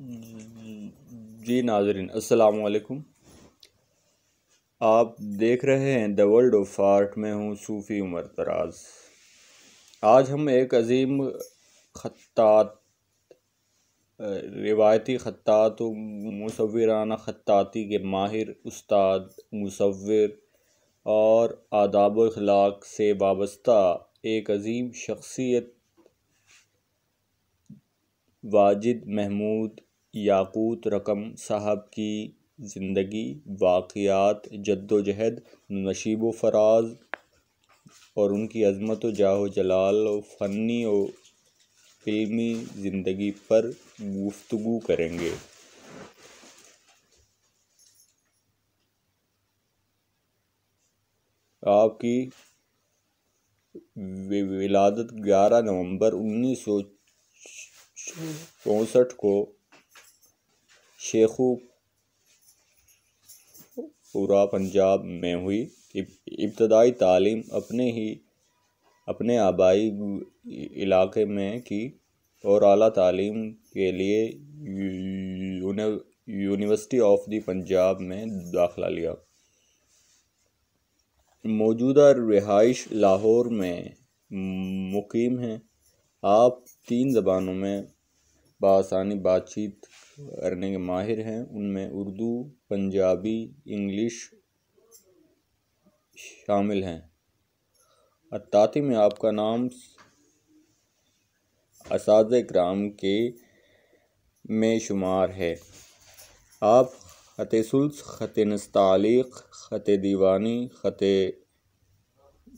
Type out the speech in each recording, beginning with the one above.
जी नाजरीन, अस्सलाम वालेकुम आप देख रहे हैं द वर्ल्ड ऑफ़ आर्ट, में हूँ सूफ़ी उमर तराज आज हम एक अजीम ख़त्तात रिवायती ख़त्तात मुसवराना ख़त्ताती के माहिर उस्ताद मुसवर और आदाब अखलाक से वाबस्ता एक अजीम शख्सियत वाजिद महमूद याकूत रकम साहब की ज़िंदगी वाक़ात जद्दोजहद, नशीब व फराज और उनकी अज़मत जाहो जलाल और फ़नी और फिल्मी ज़िंदगी पर गुफ्तु करेंगे। आपकी विलादत 11 नवंबर उन्नीस सौ चौंसठ को शेखू पूरा पंजाब में हुई। इब्तदाई तालीम अपने ही, अपने आबाई इलाके में की और आला तालीम के लिए यूनिवर्सिटी ऑफ़ द पंजाब में दाखिला लिया। मौजूदा रिहाइश लाहौर में मुकीम हैं। आप तीन ज़बानों में बसानी बातचीत करने के माहिर हैं। उनमें उर्दू, पंजाबी, इंग्लिश शामिल हैं। अताती में आपका नाम असाज कराम के में शुमार है। आप ख़त सुल्स ख़त नस्तालीक ख़त दीवानी ख़त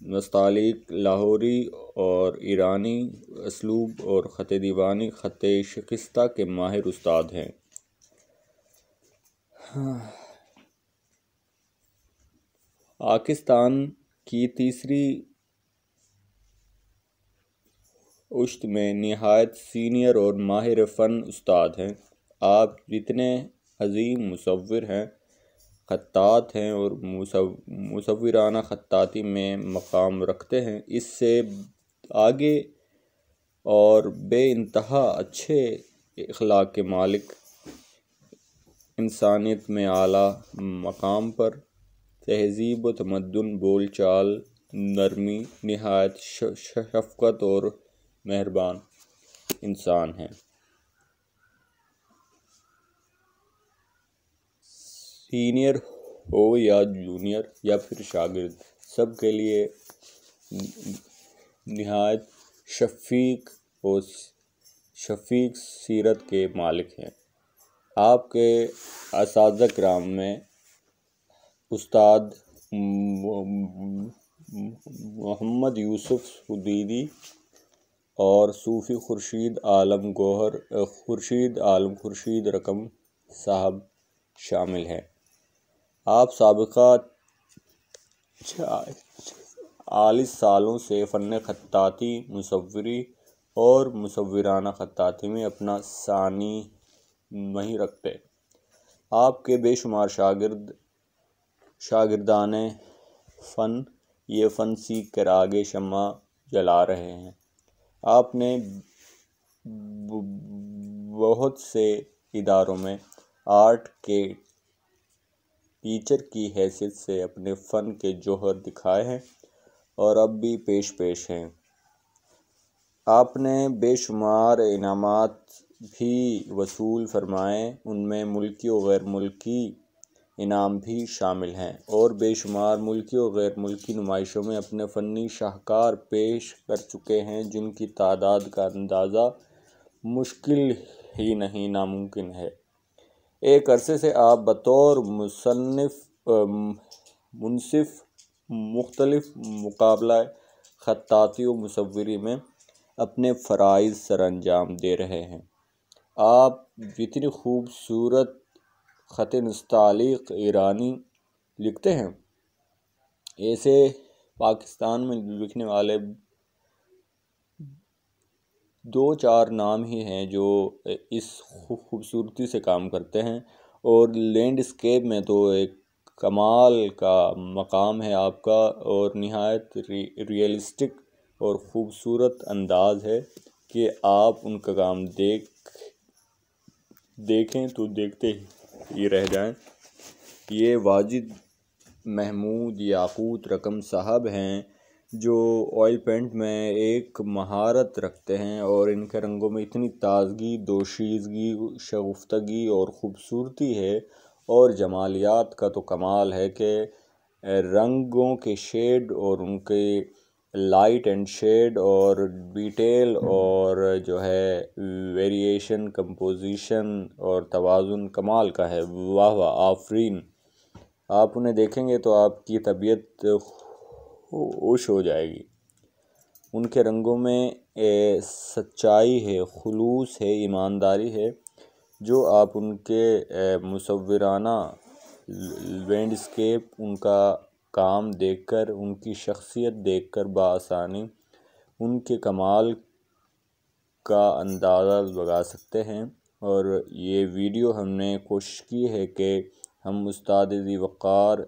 नस्तालिक, लाहौरी और ईरानी इसलूब और ख़त दीवानी ख़त शिकस्ता के माहिर उस्ताद हैं। पाकिस्तान की तीसरी उश्त में नहायत सीनियर और माहिर फ़न उस्ताद हैं। आप जितने अजीम मुसवर हैं, ख़त्तात हैं और मुसवराना ख़त्ताती में मकाम रखते हैं, इससे आगे और बे इंतहा अच्छे अखलाक के मालिक इंसानियत में आला मकाम पर तहज़ीब व तमदन बोल चाल नरमी, नहायत शफ़क़त और मेहरबान इंसान हैं। सीनियर हो या जूनियर या फिर शागिर्द, सब के लिए नहायत शफीक और शफीक सीरत के मालिक हैं। आपके इस कराम में उस्ताद मोहम्मद यूसुफ सुदीदी और सूफ़ी खुर्शीद आलम गोहर, खुर्शीद आलम खुर्शीद रकम साहब शामिल हैं। आप सबका चालीस सालों से फ़न ख़त्ताती मुसवरी और मुसवराना ख़त्ताती में अपना सानी नहीं रखते। आपके बेशुमार शागिर्द, शागिर्दान फ़न, ये फ़न सीख कर आगे शमा जला रहे हैं। आपने बहुत से इदारों में आर्ट के टीचर की हैसियत से अपने फ़न के जौहर दिखाए हैं। और अब भी पेश पेश हैं। आपने बेशुमार इनामात भी वसूल फरमाए, उनमें मुल्की और गैर मुल्की इनाम भी शामिल हैं और बेशुमार मुल्की और गैर मुल्की नुमाइशों में अपने फ़नी शाहकार पेश कर चुके हैं, जिनकी तादाद का अंदाज़ा मुश्किल ही नहीं नामुमकिन है। एक अरसे से आप बतौर मुसनफ़ मुनसिफ मुख्तलिफ़ मुकाबला ख़त्ताती व मुसवरी में अपने फ़राइज़ सर अंजाम दे रहे हैं। आप जितनी खूबसूरत ख़त नस्तालिक ईरानी लिखते हैं, ऐसे पाकिस्तान में लिखने वाले दो चार नाम ही हैं जो इस खूबसूरती से काम करते हैं और लैंडस्केप में तो एक कमाल का मकाम है आपका और नहायत रियलिस्टिक और ख़ूबसूरत अंदाज है कि आप उनका काम देख, देखें तो देखते ही रह जाएँ। ये वाजिद महमूद याकूत रकम साहब हैं जो ऑयल पेंट में एक महारत रखते हैं और इनके रंगों में इतनी ताजगी दोशीज़गी शगुफ्तगी और ख़ूबसूरती है और जमालियात का तो कमाल है कि रंगों के शेड और उनके लाइट एंड शेड और डिटेल और जो है वेरिएशन, कंपोजिशन और तवाज़ुन कमाल का है। वाह वाह, आफरीन। आप उन्हें देखेंगे तो आपकी तबीयत खुश हो जाएगी। उनके रंगों में सच्चाई है, खुलूस है, ईमानदारी है। जो आप उनके मुसवराना लैंडस्केप, उनका काम देखकर, उनकी शख्सियत देखकर बासानी उनके कमाल का अंदाज़ा लगा सकते हैं। और ये वीडियो हमने कोशिश की है कि हम उस्ताद वक़ार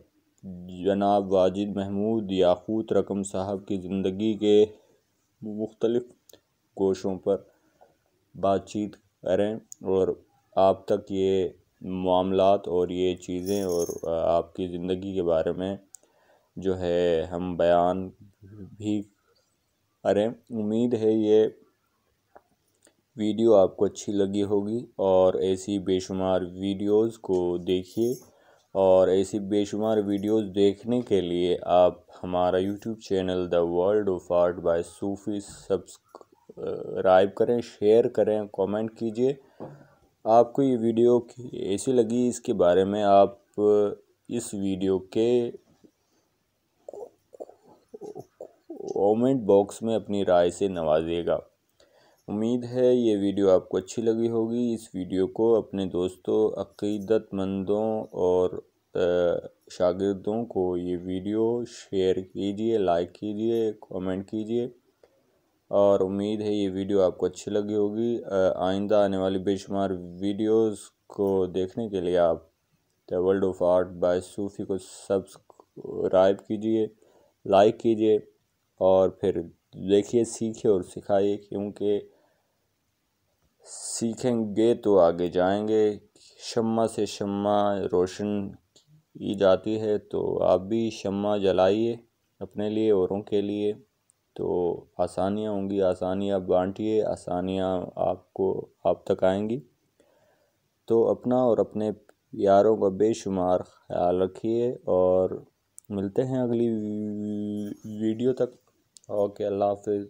जनाब वाजिद महमूद याकूत रकम साहब की ज़िंदगी के मुख्तलफ़ गोशों पर बातचीत करें और आप तक ये मामलात और ये चीज़ें और आपकी ज़िंदगी के बारे में जो है हम बयान भी करें। उम्मीद है ये वीडियो आपको अच्छी लगी होगी और ऐसी बेशुमार वीडियोस को देखिए और ऐसी बेशुमार वीडियोस देखने के लिए आप हमारा YouTube channel the world of art by Sufi subscribe करें, शेयर करें, कमेंट कीजिए। आपको ये वीडियो ऐसी लगी इसके बारे में आप, इस वीडियो के कमेंट बॉक्स में अपनी राय से नवाजिएगा उम्मीद है ये वीडियो आपको अच्छी लगी होगी। इस वीडियो को अपने दोस्तों, अकीदतमंदों और शागिर्दों को ये वीडियो शेयर कीजिए, लाइक कीजिए, कमेंट कीजिए। और उम्मीद है ये वीडियो आपको अच्छी लगी होगी। आइंदा आने वाली बेशुमार वीडियोस को देखने के लिए आप the world of art by Sufi को सब्सक्राइब कीजिए, लाइक कीजिए और फिर देखिए, सीखिए और सिखाइए, क्योंकि सीखेंगे तो आगे जाएँगे। शम्मा से शम्मा रोशन की जाती है तो आप भी शम्मा जलाइए अपने लिए औरों के लिए। तो आसानियाँ होंगी, आसानियाँ बांटिए, आसानियाँ आपको, आप तक आएँगी। तो अपना और अपने यारों का बेशुमार ख्याल रखिए और मिलते हैं अगली वीडियो तक। ओके, अल्लाह हाफिज़।